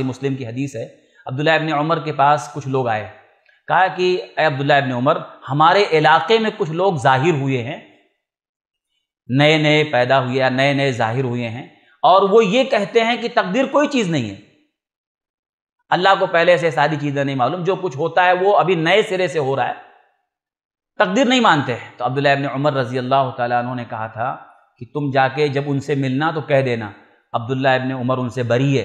सही मुस्लिम की हदीस है। अब्दुल्ला इब्न उमर के पास कुछ लोग आए। कहा कि अब्दुल्ला इब्न उमर, हमारे इलाके में कुछ लोग ज़ाहिर हुए हैं। नए नए पैदा हुए या नए नए ज़ाहिर हुए हैं। और वो ये कहते हैं कि तकदीर कोई चीज़ नहीं है। अल्लाह को पहले से सारी चीज़ें नहीं मालूम। जो कुछ होता है वो अभी नए सिरे से हो रहा है। तकदीर नहीं मानते हैं। तो अब्दुल्ला इब्न उमर रज़ी अल्लाह तु ने कहा था कि, तुम जाके जब उनसे मिलना तो कह देना अब्दुल्ला इब्न उमर उनसे बरी है